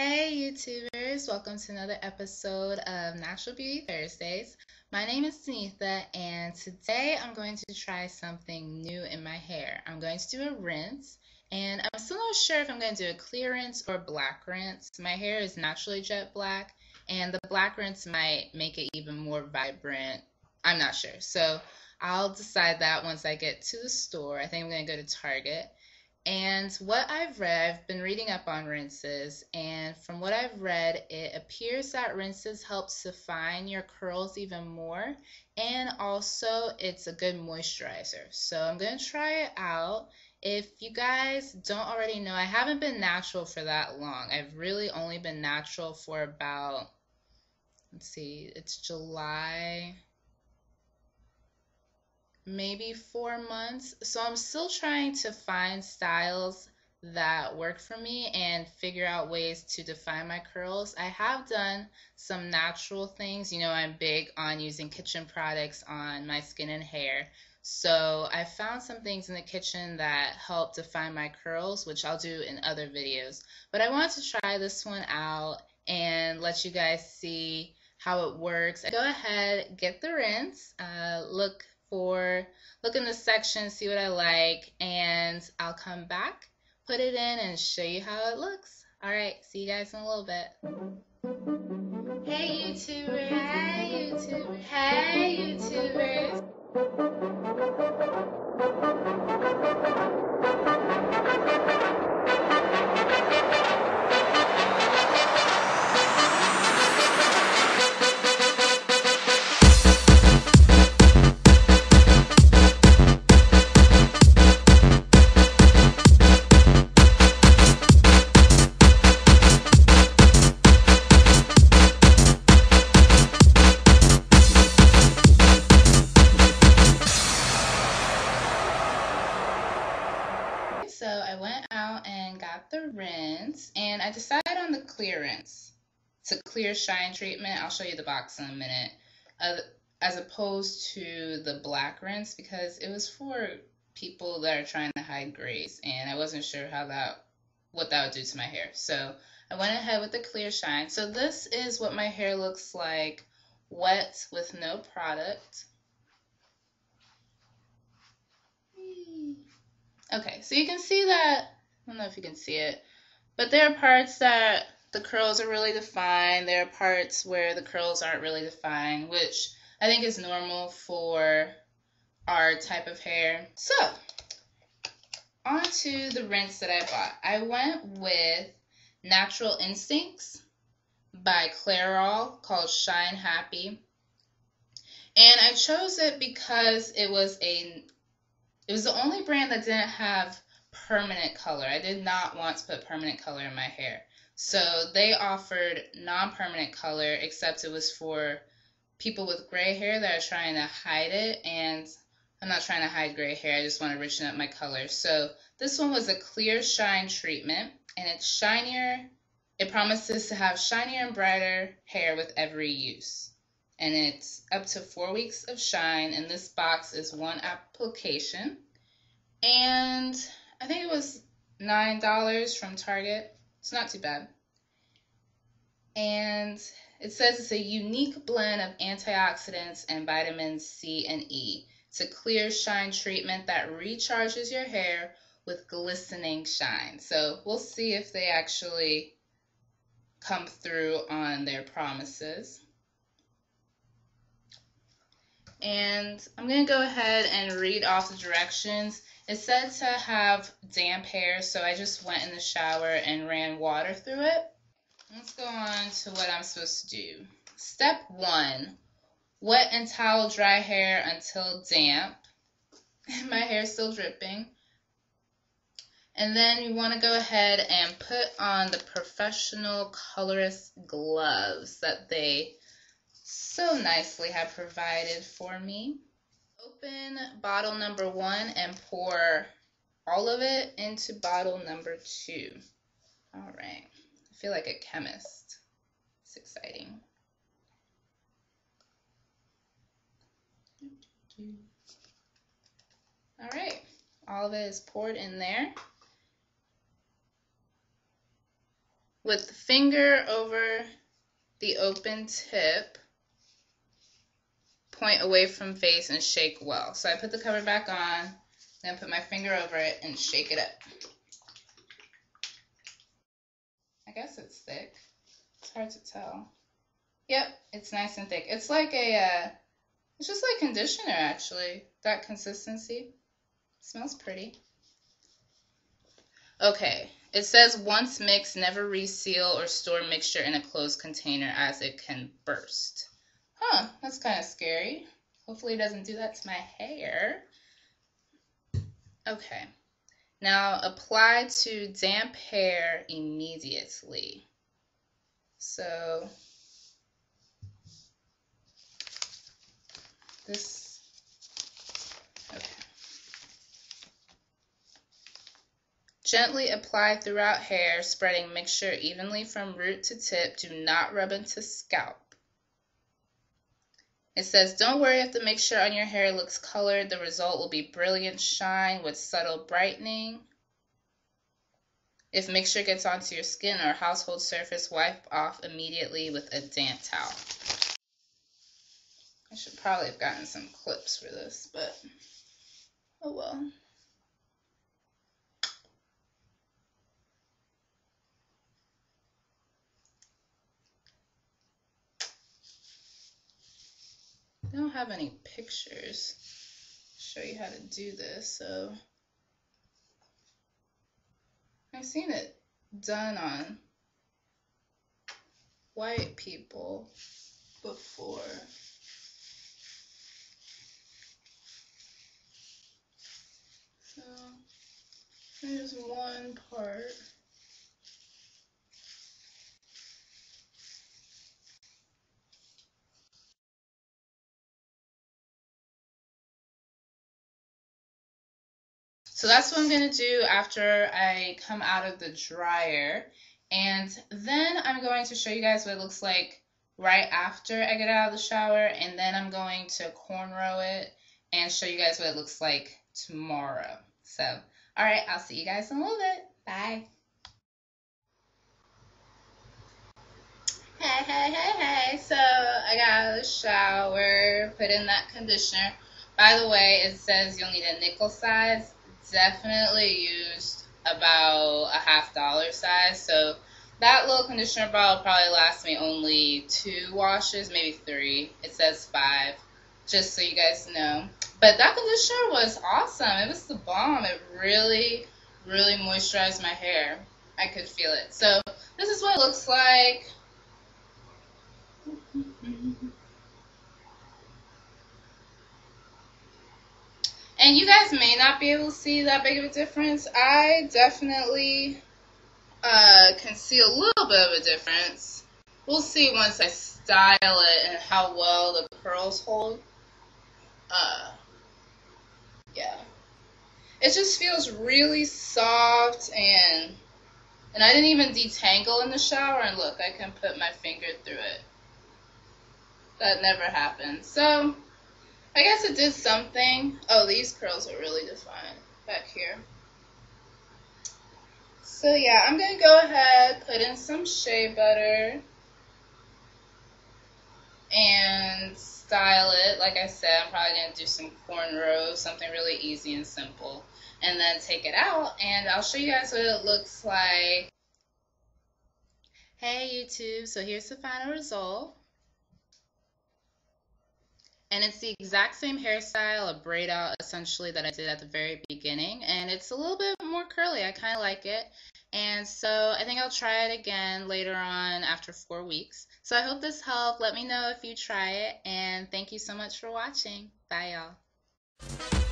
Hey YouTubers, welcome to another episode of Natural Beauty Thursdays. My name is Danetha and today I'm going to try something new in my hair. I'm going to do a rinse and I'm still not sure if I'm going to do a clear rinse or black rinse. My hair is naturally jet black and the black rinse might make it even more vibrant. I'm not sure. So I'll decide that once I get to the store. I think I'm going to go to Target. And what I've read, I've been reading up on rinses, and from what I've read, it appears that rinses help define your curls even more, and also it's a good moisturizer. So I'm to try it out. If you guys don't already know, I haven't been natural for that long. I've really only been natural for about, let's see, it's July maybe four months. So I'm still trying to find styles that work for me and figure out ways to define my curls. I have done some natural things. You know, I'm big on using kitchen products on my skin and hair. So I found some things in the kitchen that help define my curls, which I'll do in other videos. But I wanted to try this one out and let you guys see how it works. Go ahead, get the rinse, uh, look for look in the section, see what I like, and I'll come back, put it in, and show you how it looks. All right, see you guys in a little bit. Hey YouTuber, hey YouTuber, hey YouTubers. I decided on the clear rinse. A clear shine treatment. I'll show you the box in a minute. Uh, as opposed to the black rinse because it was for people that are trying to hide grays, and I wasn't sure how that what that would do to my hair. So I went ahead with the clear shine. So this is what my hair looks like wet with no product. Okay, so you can see that, I don't know if you can see it, but there are parts that the curls are really defined. There are parts where the curls aren't really defined, which I think is normal for our type of hair. So, on to the rinse that I bought. I went with Natural Instincts by Clairol called Shine Happy. And I chose it because it was a it was the only brand that didn't have permanent color. I did not want to put permanent color in my hair. So they offered non permanent color, except it was for people with gray hair that are trying to hide it. And I'm not trying to hide gray hair, I just want to richen up my color. So this one was a clear shine treatment, and it's shinier. It promises to have shinier and brighter hair with every use and it's up to four weeks of shine and this box is one application and i think it was nine dollars from target. It's not too bad. And it says it's a unique blend of antioxidants and vitamins c and e. It's a clear shine treatment that recharges your hair with glistening shine. So we'll see if they actually come through on their promises. And I'm going to go ahead and read off the directions. It said to have damp hair, so I just went in the shower and ran water through it. Let's go on to what I'm supposed to do. Step one, wet and towel dry hair until damp. My hair is still dripping. And then you want to go ahead and put on the professional colorist gloves that they so nicely have provided for me. Open bottle number one and pour all of it into bottle number two. All right. I feel like a chemist. It's exciting. All right. All of it is poured in there. with the finger over the open tip, point away from face and shake well. So I put the cover back on, then put my finger over it and shake it up. I guess it's thick. It's hard to tell. Yep, it's nice and thick. It's like a, uh, it's just like conditioner actually, that consistency. Smells pretty. Okay, it says once mixed, never reseal or store mixture in a closed container as it can burst. Huh, that's kind of scary. Hopefully it doesn't do that to my hair. Okay, now apply to damp hair immediately. So this, okay. Gently apply throughout hair, spreading mixture evenly from root to tip. Do not rub into scalp. It says, don't worry if the mixture on your hair looks colored. The result will be brilliant shine with subtle brightening. If mixture gets onto your skin or household surface, wipe off immediately with a damp towel. I should probably have gotten some clips for this, but oh well. I don't have any pictures to show you how to do this, so I've seen it done on white people before. So there's one part. So that's what I'm going to do after I come out of the dryer. And then I'm going to show you guys what it looks like right after I get out of the shower. And then I'm going to cornrow it and show you guys what it looks like tomorrow. So, all right, I'll see you guys in a little bit. Bye. Hey, hey, hey, hey. So I got out of the shower, put in that conditioner. By the way, it says you'll need a nickel size definitely used about a half dollar size. So that little conditioner bottle probably lasts me only two washes, maybe three. It says five, just so you guys know. But that conditioner was awesome. It was the bomb. It really, really moisturized my hair. I could feel it. So this is what it looks like. And you guys may not be able to see that big of a difference. I definitely uh, can see a little bit of a difference. We'll see once I style it and how well the curls hold. Uh, yeah. It just feels really soft and and I didn't even detangle in the shower and look, I can put my finger through it. That never happened. So I guess it did something. Oh, these curls are really defined back here. So yeah, I'm going to go ahead, put in some shea butter, and style it. Like I said, I'm probably going to do some cornrows, something really easy and simple. And then take it out, and I'll show you guys what it looks like. Hey YouTube, so here's the final result. And it's the exact same hairstyle, a braid out essentially that I did at the very beginning. And it's a little bit more curly. I kind of like it. And so I think I'll try it again later on after four weeks. So I hope this helped. Let me know if you try it. And thank you so much for watching. Bye, y'all.